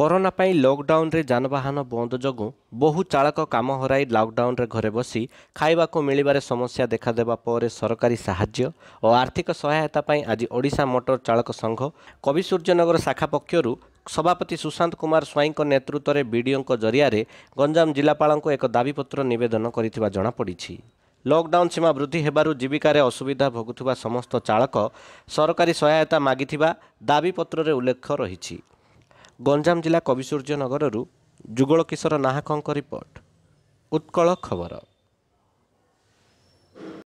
Corona ପାଇଁ ଲକଡାଉନରେ ଯାନବାହନ ବନ୍ଦ ଯୋଗୁଁ ବହୁ ଚାଳକ କାମ ହରାଇ ଲକଡାଉନରେ ଘରେ ବସି ଖାଇବାକୁ ମିଳିବାରେ ସମସ୍ୟା ଦେଖାଦେବା ପରେ ସରକାରୀ ସାହାଯ୍ୟ ଓ ଆର୍ଥିକ ସହାୟତା ପାଇଁ ଆଜି ଓଡ଼ିଶା ମୋଟର ଚାଳକ ସଂଘ କବିସୂର୍ଯ୍ୟନଗର ଶାଖା ପକ୍ଷରୁ ସଭାପତି ସୁଶାନ୍ତ କୁମାର ସ୍ୱାଇଁଙ୍କ ନେତୃତ୍ୱରେ ବିଡ଼ିଓଙ୍କ ଜରିଆରେ ଗଞ୍ଜାମ ଜିଲ୍ଲାପାଳଙ୍କୁ ଏକ ଦାବିପତ୍ର ନିବେଦନ କରିଥିବା ଜଣାପଡ଼ିଛି। ଲକଡାଉନ ସୀମା ବୃଦ୍ଧି ହେବାରୁ ଜୀବିକାରେ ଅସୁବିଧା ଭୋଗୁଥିବା ସମସ୍ତ ଚାଳକ ସରକାରୀ ସହାୟତା ମାଗିଥିବା ଦାବିପତ୍ରରେ ଉଲ୍ଲେଖ ରହିଛି। ଗଞ୍ଜାମ ଜିଲ୍ଲା କବିସୂର୍ଯ୍ୟନଗରରୁ ଯୁଗଳ କିଶୋର ନାହାକଙ୍କ ରିପୋର୍ଟ। ଉତ୍କଳ ଖବର।